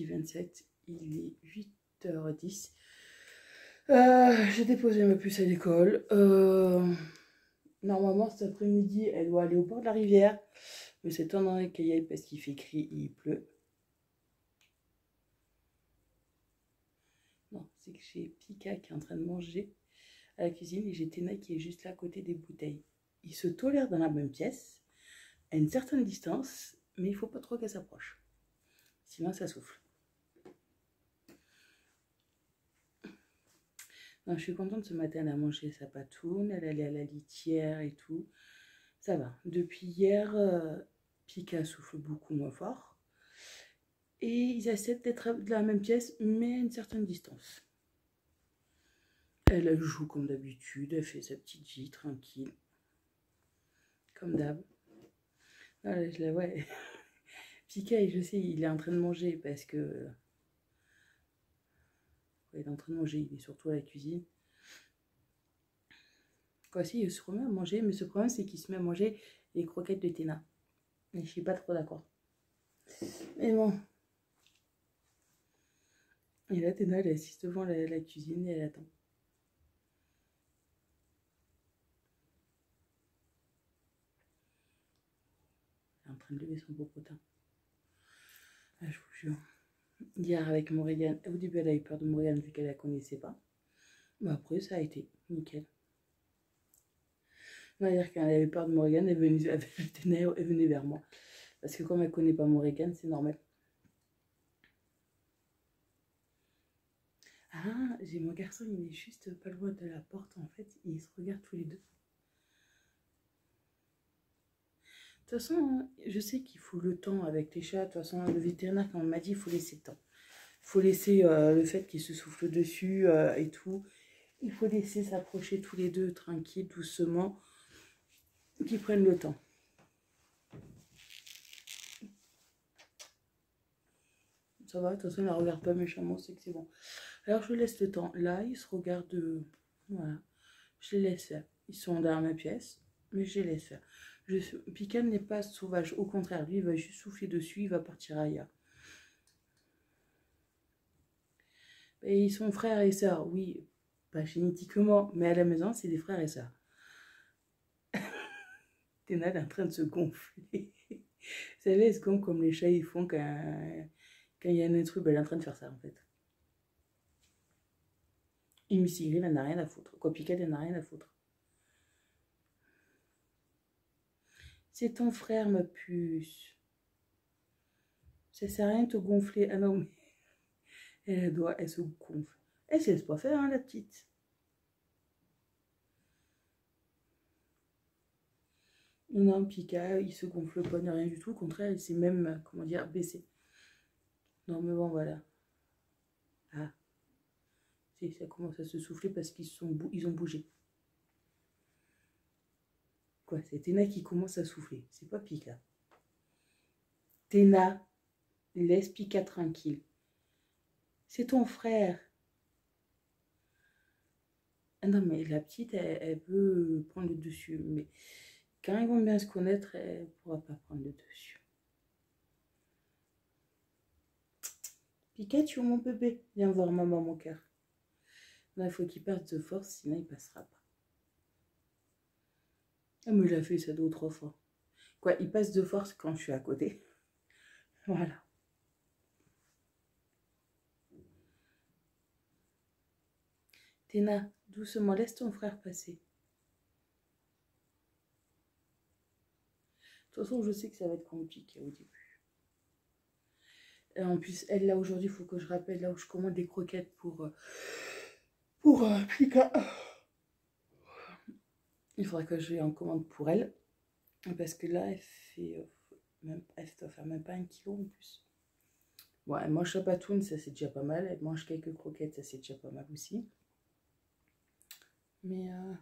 on est lundi 27, il est 8h10. Euh, j'ai déposé ma puce à l'école. Euh, normalement, cet après-midi, elle doit aller au bord de la rivière. Mais c'est temps qu'elle y parce qu'il fait gris et il pleut. Non, c'est que j'ai Pika qui est en train de manger à la cuisine et j'ai Téna qui est juste là à côté des bouteilles. Ils se tolèrent dans la même pièce, à une certaine distance, mais il faut pas trop qu'elle s'approche. Sinon, ça souffle. Non, je suis contente ce matin, elle a mangé sa patoune, elle allait à la litière et tout. Ça va. Depuis hier, euh, Pika souffle beaucoup moins fort. Et ils essaient d'être de la même pièce, mais à une certaine distance. Elle joue comme d'habitude, elle fait sa petite vie tranquille. Comme d'hab. Voilà, je la vois. Pika, je sais, il est en train de manger parce que. Il est en train de manger, il est surtout à la cuisine. Quoi, si, il se remet à manger, mais ce problème, c'est qu'il se met à manger les croquettes de Téna. Et je suis pas trop d'accord. Mais bon. Et là, Téna, elle assiste devant la, cuisine et elle attend. en train de lever son beau potin. Ah, je vous jure. Hier avec Morrigan, au début elle a eu peur de Morrigan vu qu'elle la connaissait pas. Mais après ça a été nickel. dire quand elle avait peur de Morrigan, elle venait, elle venait vers moi. Parce que comme elle connaît pas Morrigan, c'est normal. Ah, j'ai mon garçon, il est juste pas loin de la porte en fait. Ils se regardent tous les deux. De toute façon, je sais qu'il faut le temps avec les chats. De toute façon, le vétérinaire, quand on m'a dit, il faut laisser le temps. Il faut laisser euh, le fait qu'ils se soufflent dessus euh, et tout. Il faut laisser s'approcher tous les deux, tranquille, doucement, qu'ils prennent le temps. Ça va, de toute façon, il ne regarde pas méchamment, c'est que c'est bon. Alors, je laisse le temps. Là, ils se regardent. Euh, voilà. Je les laisse faire. Ils sont dans ma pièce, mais je les laisse faire. Je, n'est pas sauvage, au contraire, lui il va juste souffler dessus, il va partir ailleurs. Ils sont frères et sœurs, oui, pas génétiquement, mais à la maison, c'est des frères et sœurs. Téna est en train de se gonfler. Vous savez, elle se gonfle comme les chats ils font quand, quand il y a un ben, elle est en train de faire ça en fait. Et Missy elle n'a rien à foutre. Quoi, elle n'a rien à foutre. C'est ton frère, ma puce. Ça sert à rien de te gonfler. Ah non, mais elle doit, elle se gonfle. Elle se laisse pas faire, hein, la petite. Non, Pika, il se gonfle pas ni rien du tout. Au contraire, il s'est même, comment dire, baissé. Non, mais bon, voilà. Ah. Ça commence à se souffler parce qu'ils ils ont bougé. C'est Téna qui commence à souffler. C'est pas Pika. Téna, laisse Pika tranquille. C'est ton frère. Ah non, mais la petite, elle, peut prendre le dessus. Mais quand ils vont bien se connaître, elle pourra pas prendre le dessus. Pika, tu es mon bébé. Viens voir maman, mon cœur. il faut qu'il perde de force, sinon il passera pas. Ah, mais il fait ça deux ou trois fois. Quoi, il passe de force quand je suis à côté. Voilà. Téna, doucement, laisse ton frère passer. De toute façon, je sais que ça va être compliqué au début. En plus, elle, là, aujourd'hui, il faut que je rappelle là où je commande des croquettes pour... Euh, pour euh, il faudra que je en commande pour elle. Parce que là, elle fait euh, même, elle doit faire même pas un kilo en plus. Bon, elle mange sa patoune, ça c'est déjà pas mal. Elle mange quelques croquettes, ça c'est déjà pas mal aussi. Mais euh,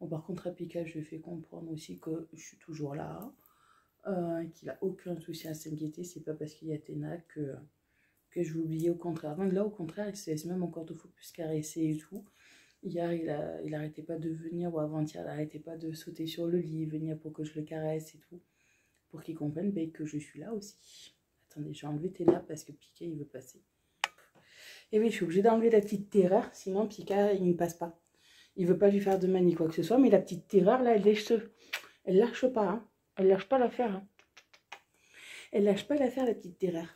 bon, par contre, à Pika, je lui fais comprendre aussi que je suis toujours là. Euh, qu'il a aucun souci à s'inquiéter. C'est pas parce qu'il y a Téna que, que je vais oublier. Au contraire. Donc là, au contraire, il se laisse même encore deux fois plus caresser et tout. Hier, il, a, il arrêtait pas de venir, ou avant-hier, il arrêtait pas de sauter sur le lit, venir pour que je le caresse et tout. pour qu'ils comprennent ben, que je suis là aussi. Attendez, enlever tes nappes parce que Pika, il veut passer. Et oui, je suis obligée d'enlever la petite terreur, sinon Pika, il ne passe pas. Il veut pas lui faire de manie quoi que ce soit, mais la petite terreur, là, elle lâche, elle lâche pas. Hein. Elle lâche pas l'affaire. Hein. Elle lâche pas l'affaire, la petite terreur.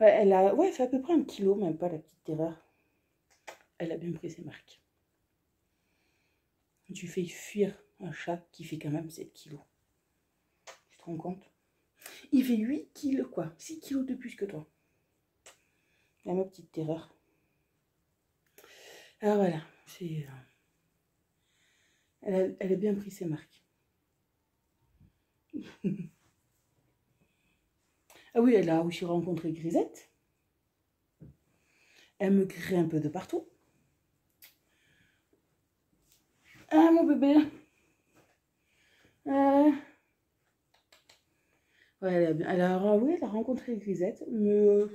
Ouais, elle a, ouais, fait à peu près un kilo, même pas la petite terreur. Elle a bien pris ses marques. Tu fais fuir un chat qui fait quand même 7 kilos. Tu te rends compte? Il fait 8 kilos, quoi. 6 kilos de plus que toi. La ma petite terreur. Alors voilà, c'est... Euh, elle, elle a bien pris ses marques. ah oui, elle a aussi rencontré Grisette. Elle me crée un peu de partout. Ah, mon bébé. Euh... Elle oui, elle a rencontré Grisette, mais euh,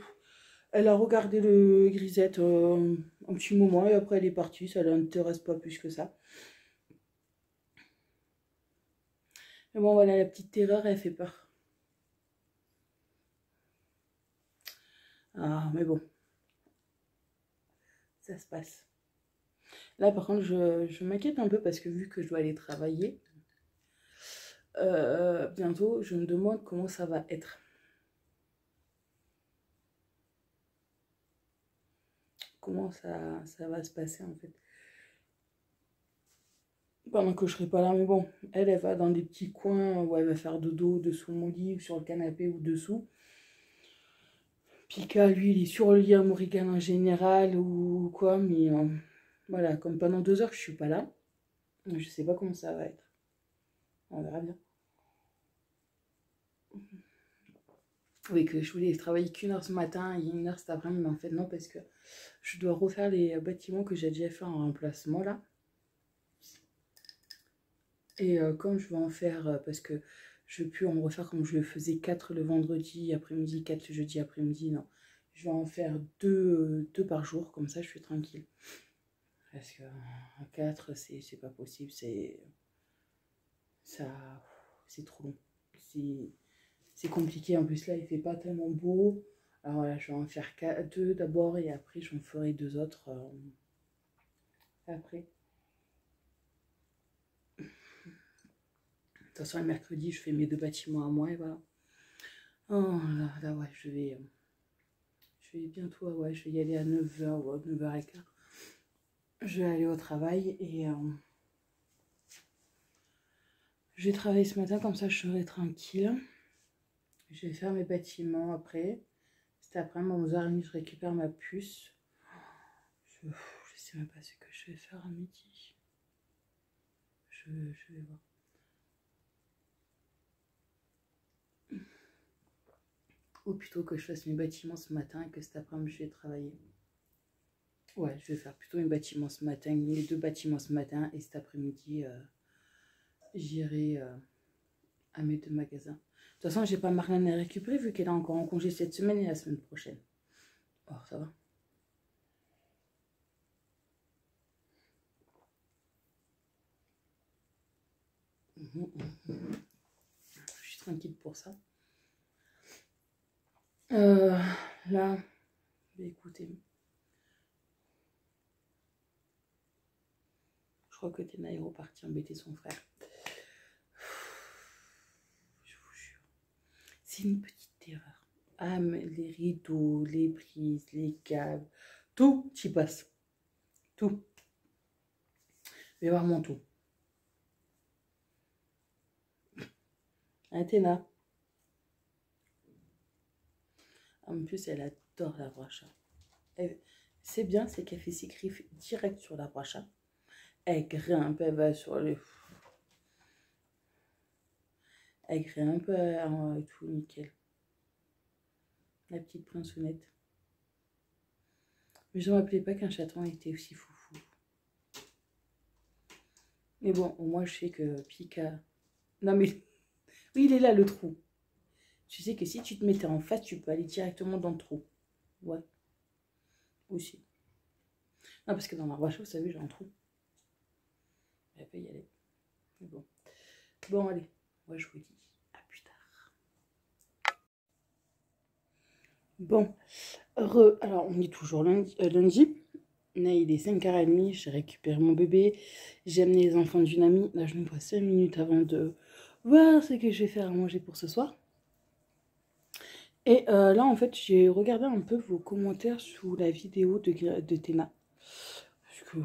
elle a regardé le Grisette euh, un petit moment et après elle est partie. Ça ne l'intéresse pas plus que ça. Mais bon, voilà, la petite terreur, elle fait peur. Ah, mais bon. Ça se passe. Là, par contre, je, m'inquiète un peu parce que vu que je dois aller travailler, euh, bientôt, je me demande comment ça va être. Comment ça, ça va se passer en fait. Pendant que je serai pas là, mais bon, elle, elle va dans des petits coins où elle va faire dodo dessous mon lit, sur le canapé ou dessous. Pika, lui, il est sur le lit à Morrigan en général ou quoi, mais... Euh, voilà, comme pendant deux heures je suis pas là, je sais pas comment ça va être. On verra bien. Oui, que je voulais travailler qu'une heure ce matin et une heure cet après-midi, mais en fait non, parce que je dois refaire les bâtiments que j'ai déjà fait en remplacement là. Et euh, comme je vais en faire, euh, parce que je vais en refaire comme je le faisais 4 le vendredi après-midi, 4 le jeudi après-midi, non. Je vais en faire deux, deux par jour, comme ça je suis tranquille. Parce que 4, c'est pas possible, c'est. Ça. C'est trop long. C'est compliqué. En plus, là, il fait pas tellement beau. Alors voilà, je vais en faire deux d'abord et après, j'en ferai deux autres euh, après. De toute façon, le mercredi, je fais mes deux bâtiments à moi et voilà. Oh là, là, ouais, je vais. Je vais bientôt, ouais, je vais y aller à 9h ou 9h15 je vais aller au travail et euh, je vais travailler ce matin, comme ça je serai tranquille. Je vais faire mes bâtiments après. Cet après-midi, à 11h30, je récupère ma puce. Je, ne sais même pas ce que je vais faire à midi. Je, je vais voir. Ou plutôt que je fasse mes bâtiments ce matin et que cet après-midi, je vais travailler. Ouais, je vais faire plutôt un bâtiment ce matin, les deux bâtiments ce matin et cet après-midi, euh, j'irai euh, à mes deux magasins. De toute façon, j'ai pas Marlène à récupérer vu qu'elle est encore en congé cette semaine et la semaine prochaine. Oh, ça va. Mhm, mhm. Je suis tranquille pour ça. Euh, là, écoutez, Je crois que Tenaïro parti embêter son frère. Je vous jure. C'est une petite terreur. Ah, mais les rideaux, les prises, les câbles, tout y passe. Tout. Je vais voir mon tout. Athéna. En plus, elle adore la broche. C'est bien, c'est qu'elle fait ses griffes direct sur la broche. Elle grimpe, elle va sur les... Elle grimpe et tout, nickel. La petite princeonnette. Mais je ne me rappelais pas qu'un chaton était aussi foufou. Mais bon, au moins je sais que Pika... Non mais... Oui, il est là le trou. Tu sais que si tu te mettais en face, tu peux aller directement dans le trou. Ouais. Aussi. Non, parce que dans la roche, vous savez, j'ai un trou. Elle peut y aller. Mais bon. Bon, allez. Moi, je vous dis à plus tard. Bon. Re, alors, on est toujours lundi. Euh, lundi. Là, il est 5h30. J'ai récupéré mon bébé. J'ai amené les enfants d'une amie. Là, je me vois 5 minutes avant de voir ce que je vais faire à manger pour ce soir. Et euh, là, en fait, j'ai regardé un peu vos commentaires sous la vidéo de, de Théna. Parce que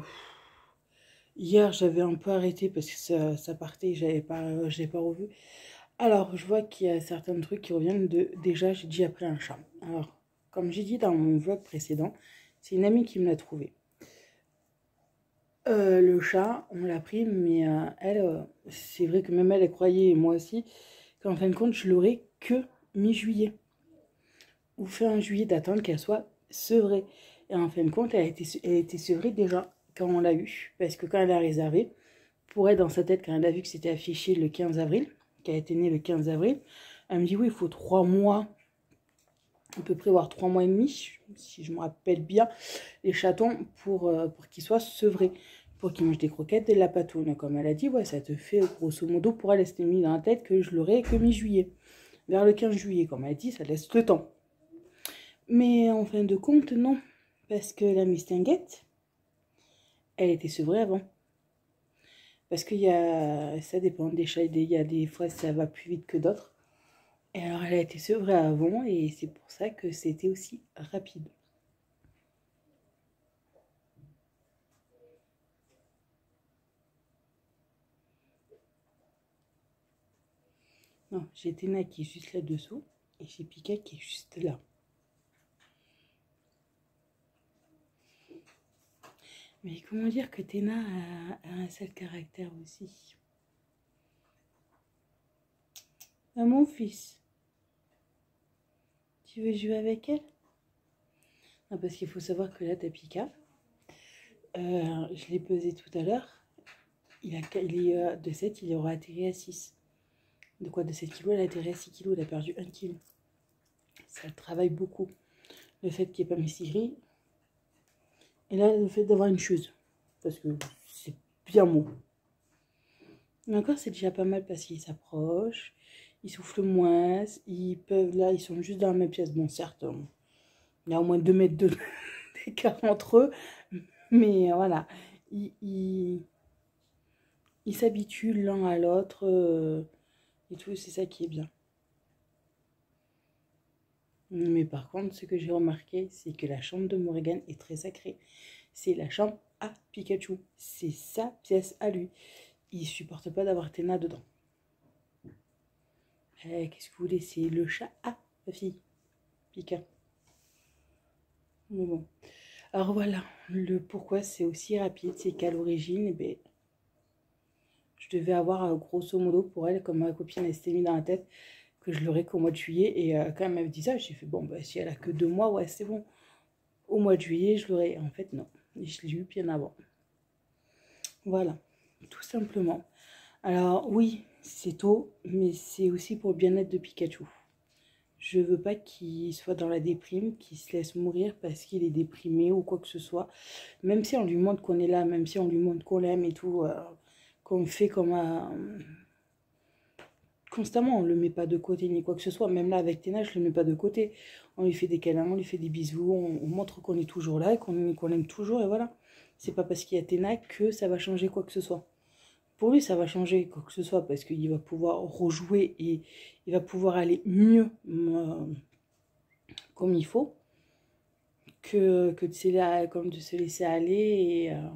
hier, j'avais un peu arrêté parce que ça, partait, j'avais pas, pas revu. Alors, je vois qu'il y a certains trucs qui reviennent de... Déjà, j'ai dit après un chat. Alors, comme j'ai dit dans mon vlog précédent, c'est une amie qui me l'a trouvé. Euh, le chat, on l'a pris, mais euh, elle, euh, c'est vrai que même elle, elle croyait, et moi aussi, qu'en fin de compte, je l'aurais que mi-juillet. Ou fin juillet d'attendre qu'elle soit sevrée. Et en fin de compte, elle a elle a été sevrée déjà quand on l'a eu. Parce que quand elle a réservé, pour elle, dans sa tête, quand elle a vu que c'était affiché le 15 avril, qui a été né le 15 avril. Elle me dit oui, il faut trois mois, on peut prévoir trois mois et demi, si je me rappelle bien, les chatons pour, euh, pour qu'ils soient sevrés, pour qu'ils mangent des croquettes et de la patoune. Comme elle a dit, ouais, ça te fait grosso modo, pour elle, c'était mis dans la tête que je l'aurais que mi-juillet. Vers le 15 juillet, comme elle a dit, ça laisse le temps. Mais en fin de compte, non. Parce que la mistinguette, elle était sevrée avant. Parce que ça dépend des chats. Il y a des fois, ça va plus vite que d'autres. Et alors, elle a été sevrée avant et c'est pour ça que c'était aussi rapide. Non, j'ai Téna qui est juste là-dessous et j'ai Pika qui est juste là. Mais comment dire que Téna a, un seul caractère aussi? À mon fils. Tu veux jouer avec elle? Non, parce qu'il faut savoir que là, t'as Pika. Euh, je l'ai pesé tout à l'heure. Il, a, il est euh, de 7, il aura atterri à 6. De quoi? De 7 kg, elle a atterri à 6 kg, il a perdu 1 kg. Ça travaille beaucoup. Le fait qu'il n'y ait pas mes et là, le fait d'avoir une chose, parce que c'est bien mou. Mais encore, c'est déjà pas mal parce qu'ils s'approchent, ils soufflent moins, ils peuvent, là, ils sont juste dans la même pièce. Bon, certes, il y a au moins 2 mètres d'écart entre eux, mais voilà, ils s'habituent l'un à l'autre, euh, et tout, c'est ça qui est bien. Mais par contre, ce que j'ai remarqué, c'est que la chambre de Morrigan est très sacrée. C'est la chambre à Pikachu. C'est sa pièce à lui. Il supporte pas d'avoir Téna dedans. Eh, qu'est-ce que vous voulez? C'est le chat à la fille. Pika. Mais bon. Alors voilà, le pourquoi c'est aussi rapide, c'est qu'à l'origine, eh ben, je devais avoir grosso modo pour elle, comme ma copine s'était mis dans la tête, que je l'aurai qu'au mois de juillet. Et euh, quand elle m'avait dit ça, j'ai fait, bon, bah, si elle a que deux mois, ouais, c'est bon. Au mois de juillet, je l'aurai. En fait, non. Je l'ai eu bien avant. Voilà, tout simplement. Alors, oui, c'est tôt, mais c'est aussi pour le bien-être de Pikachu. Je veux pas qu'il soit dans la déprime, qu'il se laisse mourir parce qu'il est déprimé ou quoi que ce soit. Même si on lui montre qu'on est là, même si on lui montre qu'on l'aime et tout, euh, qu'on fait comme un constamment, on le met pas de côté ni quoi que ce soit. Même là, avec Téna, je le mets pas de côté. On lui fait des câlins, on lui fait des bisous, on, montre qu'on est toujours là et qu'on aime toujours, et voilà. C'est pas parce qu'il y a Téna que ça va changer quoi que ce soit. Pour lui, ça va changer quoi que ce soit parce qu'il va pouvoir rejouer et il va pouvoir aller mieux euh, comme il faut que, que de, se, comme de se laisser aller et. Euh,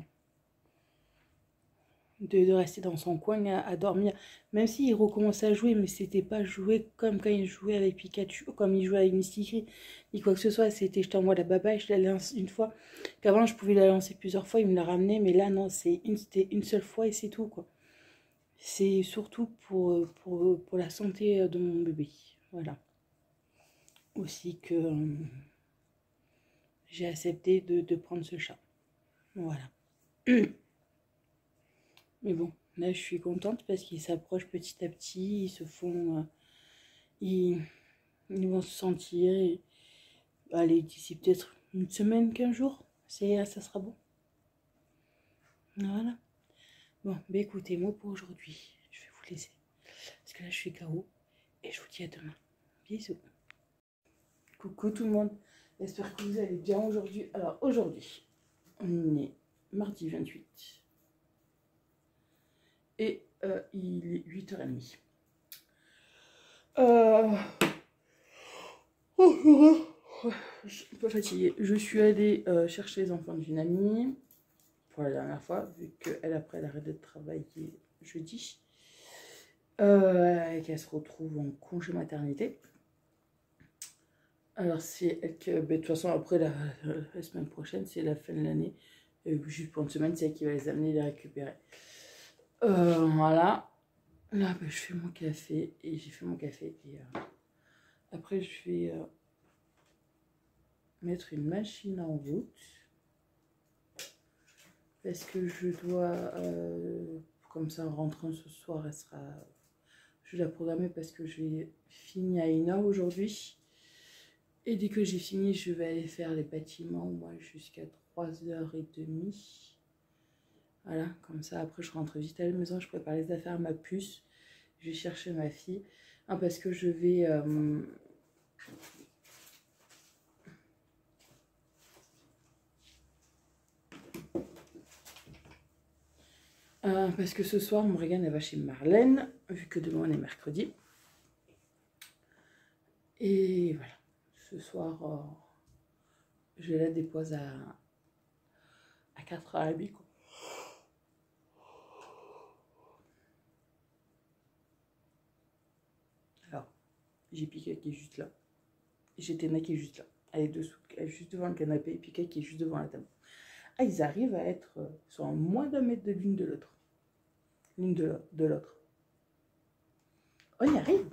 de, rester dans son coin à, dormir. Même s'il recommençait à jouer, mais c'était pas jouer comme quand il jouait avec Pikachu, comme il jouait avec Misty ni quoi que ce soit. C'était je t'envoie la baba et je la lance une fois. Qu'avant je pouvais la lancer plusieurs fois, il me la ramenait, mais là non, c'est une, c'était une seule fois et c'est tout quoi. C'est surtout pour, pour, pour, la santé de mon bébé. Voilà. Aussi que j'ai accepté de, de prendre ce chat. Voilà. Mais bon, là je suis contente parce qu'ils s'approchent petit à petit, ils se font... Euh, ils, vont se sentir... Allez, d'ici peut-être une semaine, quinze jours, ça sera bon. Voilà. Bon, bah écoutez, moi pour aujourd'hui, je vais vous laisser. Parce que là je suis KO. Et je vous dis à demain. Bisous. Coucou tout le monde, j'espère que vous allez bien aujourd'hui. Alors aujourd'hui, on est mardi 28 et euh, il est 8h30. Euh... Je suis un peu fatiguée. Je suis allée euh, chercher les enfants d'une amie pour la dernière fois, vu qu'elle, après, elle a arrêté de travailler jeudi. Et qu'elle se retrouve en congé maternité. Alors, c'est que, ben, de toute façon, après la, la semaine prochaine, c'est la fin de l'année. Juste pour une semaine, c'est elle qui va les amener les récupérer. Euh, voilà. Là, ben, je fais mon café et j'ai fait mon café. Et euh, après, je vais euh, mettre une machine en route parce que je dois, comme ça, en rentrant ce soir, elle sera. Je vais la programmer parce que je vais finir à une heure aujourd'hui. Et dès que j'ai fini, je vais aller faire les bâtiments, moi, jusqu'à 3h30. Voilà, comme ça, après, je rentre vite à la maison, je prépare les affaires, ma puce. Je vais chercher ma fille. Ah, parce que je vais... Euh... Euh, parce que ce soir, Morgane, elle va chez Marlène, vu que demain, on est mercredi. Et voilà ce soir, euh, je la dépose à, à 4h30. Quoi. Alors, j'ai Piquet qui est juste là. J'ai Téna qui est juste là. Elle est, dessous, elle est juste devant le canapé et Piquet qui est juste devant la table. Ah, ils arrivent à être euh, sur moins d'un mètre de l'une de l'autre. L'une de, l'autre. On y arrive.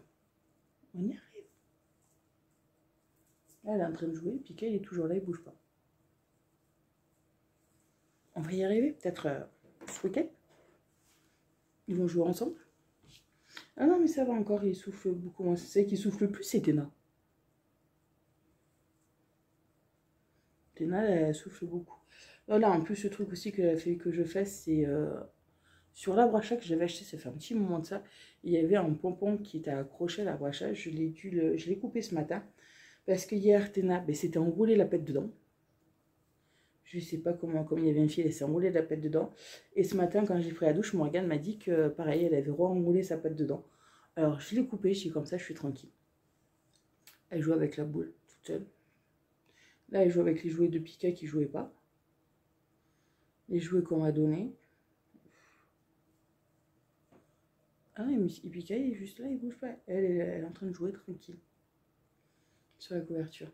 On y arrive. Là, elle est en train de jouer, Piquet, il est toujours là, il bouge pas. On va y arriver, peut-être euh, ce. Ils vont jouer ensemble. Ah non, mais ça va encore, il souffle beaucoup moins. C'est qui souffle le plus, c'est Téna. Téna, elle souffle beaucoup. Voilà, en plus, le truc aussi fait que je fasse, c'est euh, sur l'arbre à chat que j'avais acheté, ça fait un petit moment de ça. Il y avait un pompon qui était accroché à l'arbre à chat. Je l'ai coupé ce matin. Parce que hier, Téna, ben, c'était enroulé la pète dedans. Je sais pas comment, comme il y avait un fil, elle s'est enroulée la pète dedans. Et ce matin, quand j'ai pris la douche, Morgane m'a dit que pareil, elle avait re-enroulé sa pète dedans. Alors, je l'ai coupé, je suis comme ça, je suis tranquille. Elle joue avec la boule toute seule. Là, elle joue avec les jouets de Pika qui jouaient pas. Les jouets qu'on m'a donnés. Ah, mais Pika, il est juste là, il bouge pas. Elle, elle, elle est en train de jouer tranquille sur la couverture.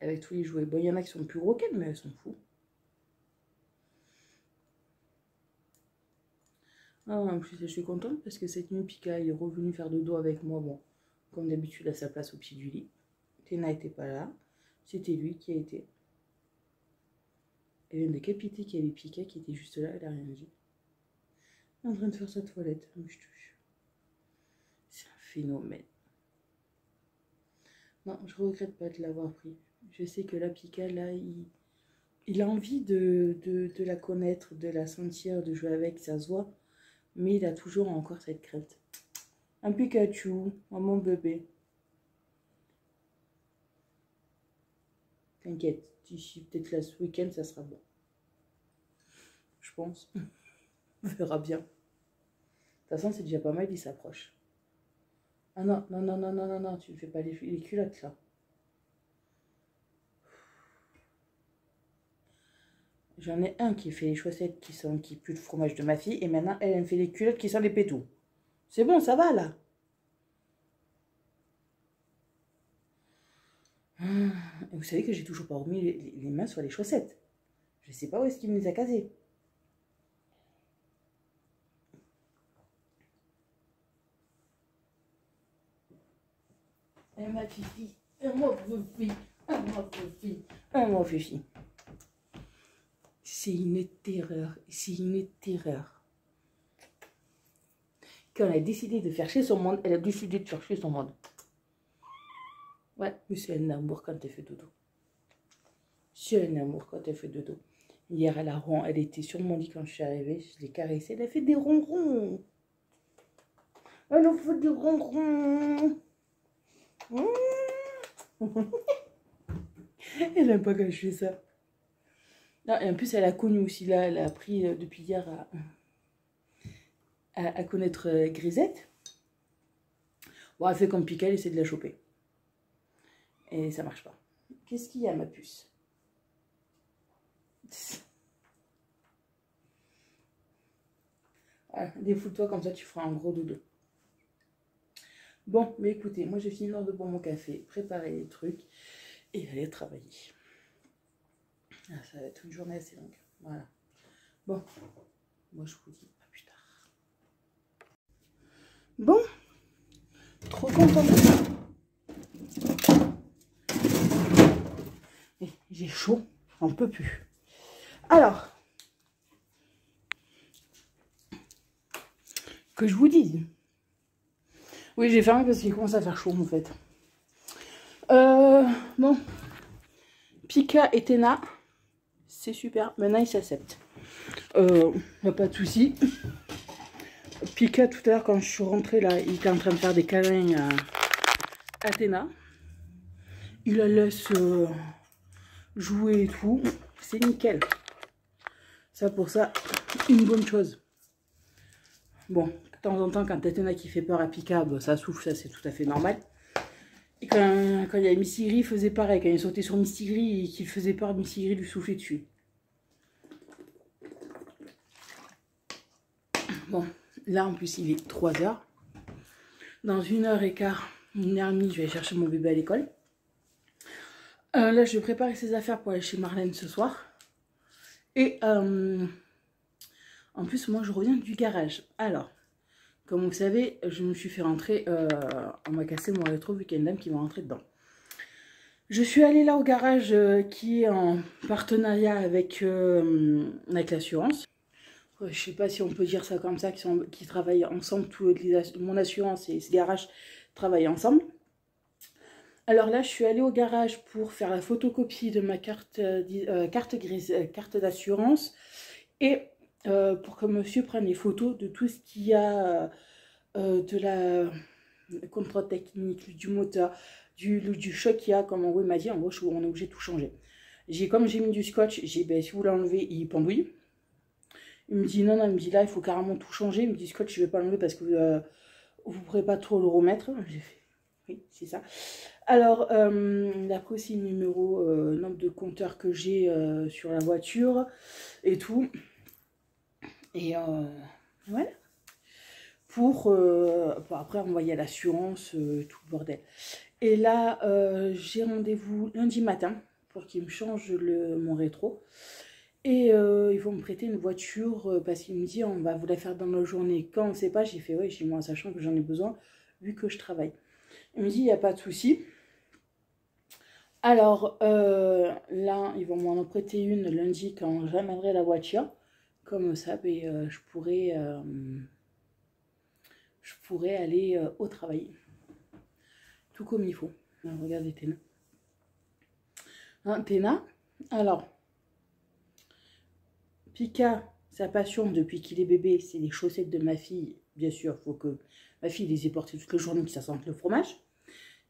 Avec tous les jouets. Bon, il y en a qui sont plus roquettes, mais elles sont fous. Ah, en plus, je suis contente parce que cette nuit, Pika est revenu faire dodo avec moi. Bon, comme d'habitude, à sa place au pied du lit. Téna n'était pas là. C'était lui qui a été. Elle vient de capiter qu'il y avait Pika qui était juste là, elle n'a rien dit. Elle est en train de faire sa toilette. C'est un phénomène. Non, je regrette pas de l'avoir pris. Je sais que la Pika, là, il, a envie de, la connaître, de la sentir, de jouer avec, ça se voit. Mais il a toujours encore cette crainte. Un Pikachu, mon bébé. T'inquiète, d'ici peut-être là ce week-end, ça sera bon. Je pense. On verra bien. De toute façon, c'est déjà pas mal, il s'approche. Ah non, non, non, non, non, non, tu ne fais pas les culottes là. J'en ai un qui fait les chaussettes qui sont qui puent le fromage de ma fille et maintenant elle, elle me fait les culottes qui sont les pétous. C'est bon, ça va là. Et vous savez que j'ai toujours pas remis les, les, mains sur les chaussettes. Je sais pas où est-ce qu'il me les a casées. Et ma fifi, et mon fifi, et mon fifi, et mon fifi. C'est une terreur, c'est une terreur. Quand elle a décidé de faire son monde, elle a décidé de faire chez son monde. Ouais, mais c'est un amour quand elle fait dodo. C'est un amour quand elle fait dodo. Hier, elle, a, elle était sur mon lit quand je suis arrivée. Je l'ai caressée. Elle a fait des ronrons. Elle en fait du ronron. elle aime pas quand je fais ça. Non, et en plus, elle a connu aussi, là, elle a appris euh, depuis hier à, connaître euh, Grisette. Bon, elle fait comme Pika, elle essaie de la choper. Et ça marche pas. Qu'est-ce qu'il y a, ma puce? Voilà, Défoule-toi, comme ça tu feras un gros dodo. Bon, mais écoutez, moi j'ai fini de boire mon café, préparer les trucs et aller travailler. Ah, ça va être une journée assez longue. Voilà. Bon, moi je vous dis à plus tard. Bon, trop contente J'ai chaud, on peut plus. Alors, que je vous dise. Oui, j'ai fermé parce qu'il commence à faire chaud en fait. Euh, bon. Pika et Tena, c'est super. Maintenant, ils s'acceptent. Euh, pas de souci. Pika, tout à l'heure, quand je suis rentrée là, il était en train de faire des câlins à Athéna. Il la laisse euh, jouer et tout. C'est nickel. Ça, pour ça, une bonne chose. Bon, de temps en temps, quand Athéna qui fait peur à Pika, bah, ça souffle, ça c'est tout à fait normal. Et quand, il y a Missigri, il faisait pareil. Quand il sautait sur Missigri et qu'il faisait peur, Missigri lui soufflait dessus. Bon, là en plus il est 3 heures. Dans une heure et quart, une heure et demie, je vais chercher mon bébé à l'école. Euh, là, je vais préparer ses affaires pour aller chez Marlène ce soir. Et euh, en plus, moi, je reviens du garage. Alors, comme vous savez, je me suis fait rentrer, euh, on m'a cassé mon rétro vu qu'il y a une dame qui va rentrer dedans. Je suis allée là au garage qui est en partenariat avec, avec l'assurance. Je sais pas si on peut dire ça comme ça, qui, travaillent ensemble, mon assurance et ce garage travaillent ensemble. Alors là, je suis allée au garage pour faire la photocopie de ma carte, carte grise, carte d'assurance et euh, pour que monsieur prenne les photos de tout ce qu'il y a euh, de la contrôle technique, du moteur, du, choc qu'il y a, comme en gros il m'a dit, on est obligé de tout changer. Comme j'ai mis du scotch, j'ai ben, si vous l'enlevez, il pendouille. Il me dit non, non, il me dit là, il faut carrément tout changer. Il me dit scotch, je vais pas l'enlever parce que euh, vous ne pourrez pas trop le remettre. J'ai fait oui, c'est ça. Alors, euh, aussi le numéro, nombre de compteurs que j'ai sur la voiture et tout. Et euh, voilà. Pour, euh, après envoyer à l'assurance, euh, tout le bordel. Et là, j'ai rendez-vous lundi matin pour qu'ils me changent le, mon rétro. Et ils vont me prêter une voiture parce qu'il me dit on va vous la faire dans la journée. Quand on ne sait pas, j'ai fait oui, chez moi, sachant que j'en ai besoin vu que je travaille. Il me dit il n'y a pas de souci. Alors là, ils vont m'en prêter une lundi quand j'amènerai la voiture comme ça, ben, euh, je, pourrais, euh, je aller euh, au travail. Tout comme il faut. regardez Téna. Hein, Téna, alors, Pika, sa passion depuis qu'il est bébé, c'est les chaussettes de ma fille. Bien sûr, il faut que ma fille les ait portées toute la journée, que ça sente le fromage.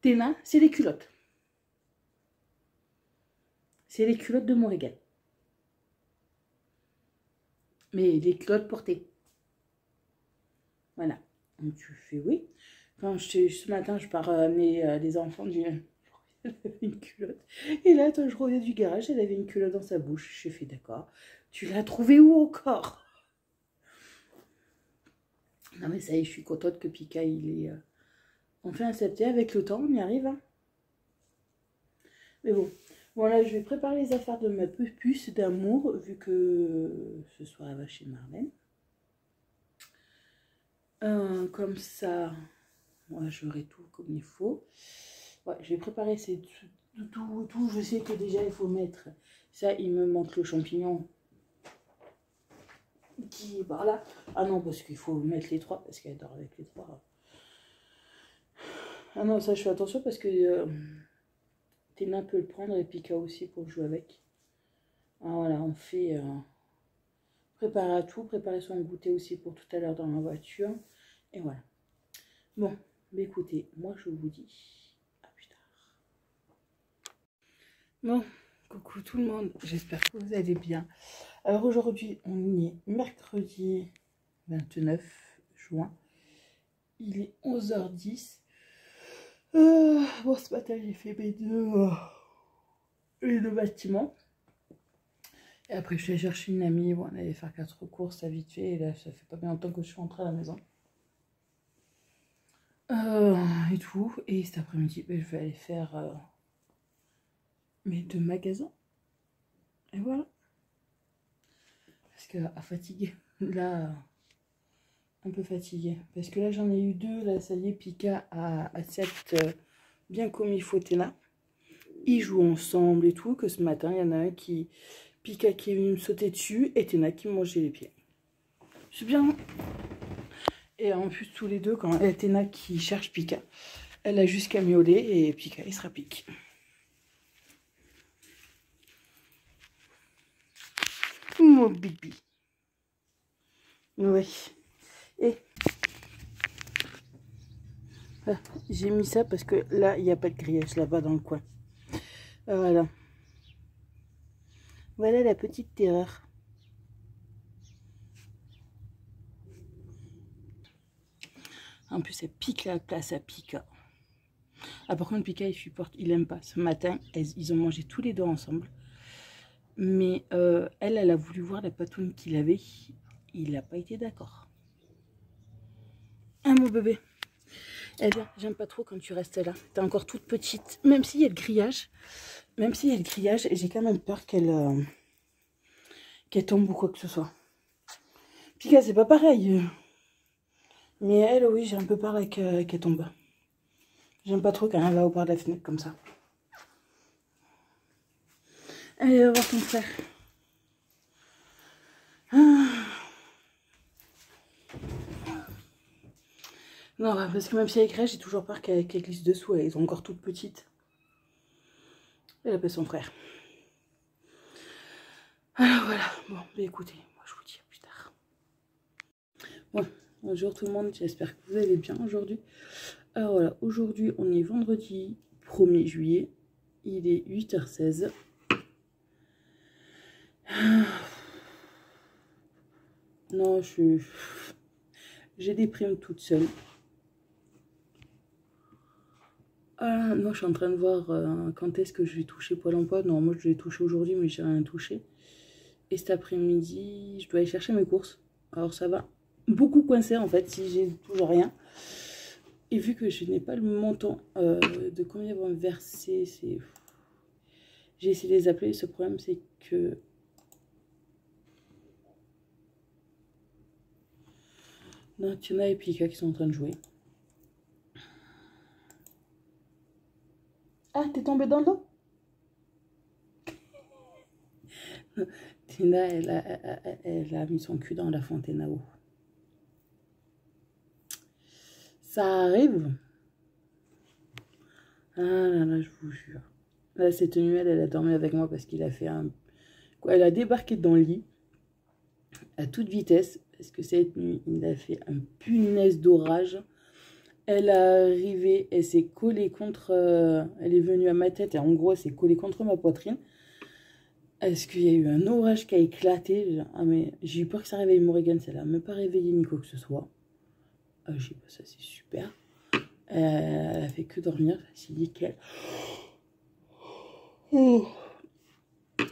Téna, c'est les culottes. C'est les culottes de mon régal mais les culottes portées. Voilà. Donc tu fais oui. Quand je, ce matin, je pars amener euh, les enfants du... Elle avait une culotte. Et là, quand je reviens du garage, elle avait une culotte dans sa bouche. Je fais d'accord. Tu l'as trouvée où encore? Non mais ça y est, je suis contente que Pika, il est... Euh, enfin accepté avec le temps, on y arrive. Hein. mais bon, voilà, je vais préparer les affaires de ma puce d'amour, vu que ce soir elle va chez Marlène. Euh, comme ça, moi j'aurai tout comme il faut. Ouais, je vais préparer ces tout, tout, je sais que déjà il faut mettre. Ça, il me manque le champignon par là. Ah non, parce qu'il faut mettre les trois, parce qu'elle dort avec les trois. Ah non, ça je fais attention parce que... Euh, Téna peut le prendre et Pika aussi pour jouer avec. Ah, voilà, on fait euh, préparer à tout, préparer son goûter aussi pour tout à l'heure dans la voiture. Et voilà. Bon, écoutez, moi je vous dis à plus tard. Bon, coucou tout le monde, j'espère que vous allez bien. Alors aujourd'hui, on est mercredi 29 juin. Il est 11h10. Euh, bon, ce matin, j'ai fait mes deux, euh, deux bâtiments. Et après, je suis allée chercher une amie. Bon, on allait faire quatre courses à vite fait. Et là, ça fait pas bien longtemps que je suis rentrée à la maison. Euh, et tout. Et cet après-midi, ben, je vais aller faire mes deux magasins. Et voilà. Parce à fatiguer. Là, un peu fatiguée. Parce que là, j'en ai eu deux. Là, ça y est, Pika a, a euh, bien comme il faut Téna. Ils jouent ensemble et tout. Que ce matin, il y en a un qui Pika qui est venu me sauter dessus et Téna qui me mangeait les pieds. C'est bien. Et en plus, tous les deux, quand elle Téna qui cherche Pika, elle a juste qu'à miauler et Pika, il sera pique. Mon bibi. Oui. Et ah, j'ai mis ça parce que là, il n'y a pas de grillage là-bas dans le coin. Voilà. Voilà la petite terreur. En plus, elle pique la place, à pique. Ah, par contre, Pika, il supporte, il aime pas. Ce matin, ils ont mangé tous les deux ensemble. Mais euh, elle, elle a voulu voir la patoune qu'il avait. Il n'a pas été d'accord. Ah, mon bébé. Eh bien, j'aime pas trop quand tu restes là. T'es encore toute petite. Même s'il y a le grillage, même s'il y a le grillage, j'ai quand même peur qu'elle euh, qu'elle tombe ou quoi que ce soit. Pika, c'est pas pareil. Mais elle, oui, j'ai un peu peur qu'elle tombe. J'aime pas trop quand elle va au bord de la fenêtre comme ça. Allez, va voir ton frère. Ah. Non, parce que même si elle crèche, j'ai toujours peur qu'elle glisse dessous. Elle est encore toute petite. Elle appelle son frère. Alors voilà. Bon, bah écoutez, moi je vous dis à plus tard. Bon, bonjour tout le monde. J'espère que vous allez bien aujourd'hui. Alors voilà, aujourd'hui on est vendredi 1er juillet. Il est 8h16. Non, je suis... J'ai des primes toute seule. Ah, non, je suis en train de voir euh, quand est-ce que je vais toucher Pôle emploi. Non, moi je vais toucher aujourd'hui, mais j'ai rien touché. Et cet après-midi, je dois aller chercher mes courses. Alors ça va beaucoup coincer en fait si j'ai toujours rien. Et vu que je n'ai pas le montant euh, de combien vont me verser, c'est... J'ai essayé de les appeler. Ce problème, c'est que Non, Tina et Pika qui sont en train de jouer. Ah, t'es tombée dans l'eau Tina, elle a, elle a, mis son cul dans la fontaine à eau. Ça arrive. Ah là là, je vous jure. Là, cette nuit, elle, elle a dormi avec moi parce qu'il a fait un... Quoi, elle a débarqué dans le lit à toute vitesse parce que cette nuit, il a fait un punaise d'orage? Elle est arrivée, elle s'est collée contre... Euh, elle est venue à ma tête et en gros, elle s'est collée contre ma poitrine. Est-ce qu'il y a eu un orage qui a éclaté? Ah, mais J'ai eu peur que ça réveille Morrigan, ça l'a même pas réveillé ni quoi que ce soit. Ah, je sais pas, ça c'est super. Euh, elle a fait que dormir, c'est nickel.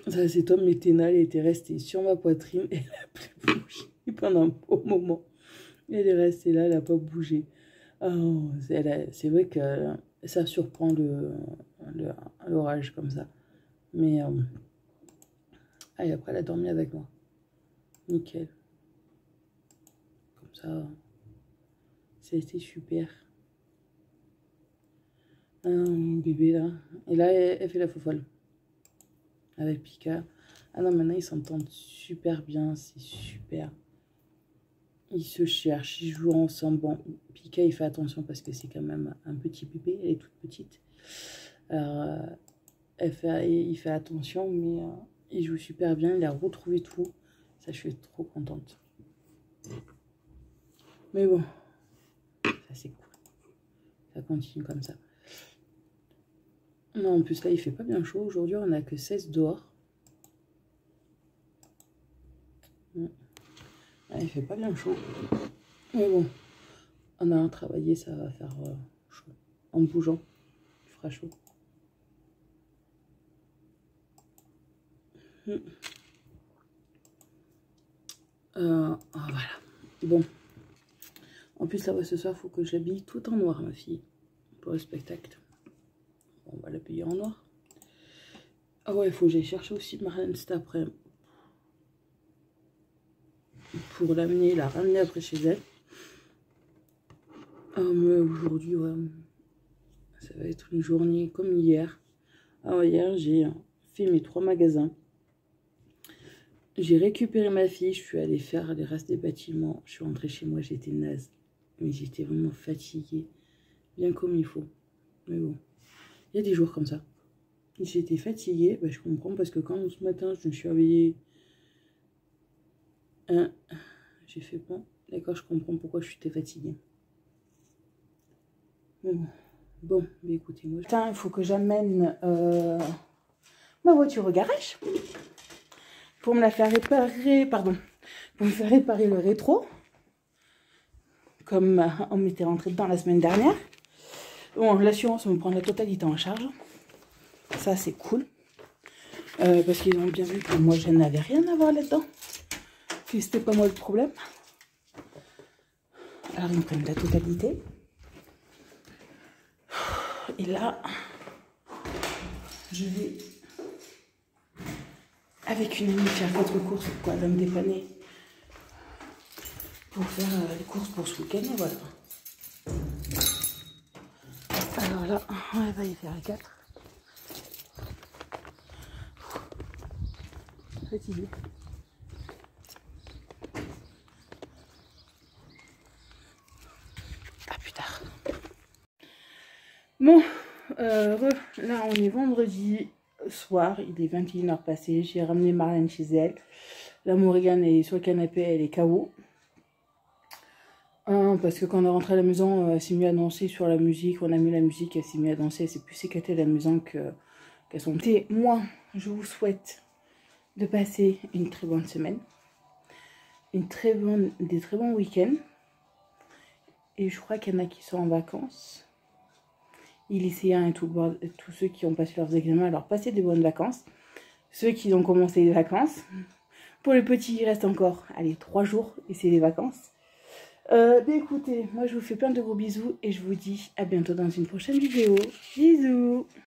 Ça c'est Tom, mais Ténal était resté sur ma poitrine et elle a plus bougé pendant un beau moment. Elle est restée là, elle n'a pas bougé. Oh, c'est vrai que ça surprend l'orage comme ça. Mais euh, après, elle a dormi avec moi. Nickel. Comme ça, ça a été super. Un bébé là. Et là, elle, fait la fofolle. Avec Pika. Ah non, maintenant ils s'entendent super bien. C'est super. Ils se cherchent, ils jouent ensemble. Bon, Pika, il fait attention parce que c'est quand même un petit bébé, elle est toute petite. Euh, fait, il fait attention, mais euh, il joue super bien. Il a retrouvé tout. Ça, je suis trop contente. Mais bon, ça c'est cool. ça continue comme ça. Non, en plus là, il fait pas bien chaud. Aujourd'hui, on a que 16 dehors. Ah, il fait pas bien chaud. Mais bon, en allant travailler, ça va faire euh, chaud. En bougeant, il fera chaud. Hmm. Euh, ah, voilà. Bon. En plus, là, ce soir, il faut que j'habille tout en noir, ma fille, pour le spectacle. On va l'habiller en noir. Ah ouais, il faut que j'aille chercher aussi Marlène cet après pour l'amener, la ramener après chez elle. Ah, mais aujourd'hui, ça va être une journée comme hier. Alors, hier, j'ai fait mes trois magasins. J'ai récupéré ma fille, je suis allée faire les restes des bâtiments. Je suis rentrée chez moi, j'étais naze. Mais j'étais vraiment fatiguée. Bien comme il faut. Mais bon, il y a des jours comme ça. J'étais fatiguée, bah, je comprends parce que quand ce matin je me suis réveillée Hein, j'ai fait bon. D'accord, je comprends pourquoi je suis fatiguée. bon, bon mais écoutez, moi... Putain, il faut que j'amène euh, ma voiture au garage. Pour me la faire réparer, pardon. Pour me faire réparer le rétro. Comme on m'était rentré dedans la semaine dernière. Bon, l'assurance me prend la totalité en charge. Ça, c'est cool. Euh, parce qu'ils ont bien vu que moi, je n'avais rien à voir là-dedans c'était pas moi le problème. Alors ils me prennent la totalité. Et là, je vais avec une amie faire votre course, quoi, va me dépanner pour faire euh, les courses pour ce week-end, voilà. Alors là, on va y faire les quatre. Fatigué. Bon, euh, là on est vendredi soir, il est 21h passé, j'ai ramené Marlène chez elle. La Morrigan est sur le canapé, elle est KO. parce que quand on est rentré à la maison, elle s'est mise à danser sur la musique, on a mis la musique, elle s'est mise à danser, c'est plus éclaté la maison qu'elles sont. Et moi, je vous souhaite de passer une très bonne semaine, une très bonne, des très bons week-ends. Et je crois qu'il y en a qui sont en vacances les lycéens et tous ceux qui ont passé leurs examens, alors passez des bonnes vacances. Ceux qui ont commencé les vacances. Pour les petits, il reste encore, allez, trois jours et c'est les vacances. Euh, ben écoutez, moi je vous fais plein de gros bisous et je vous dis à bientôt dans une prochaine vidéo. Bisous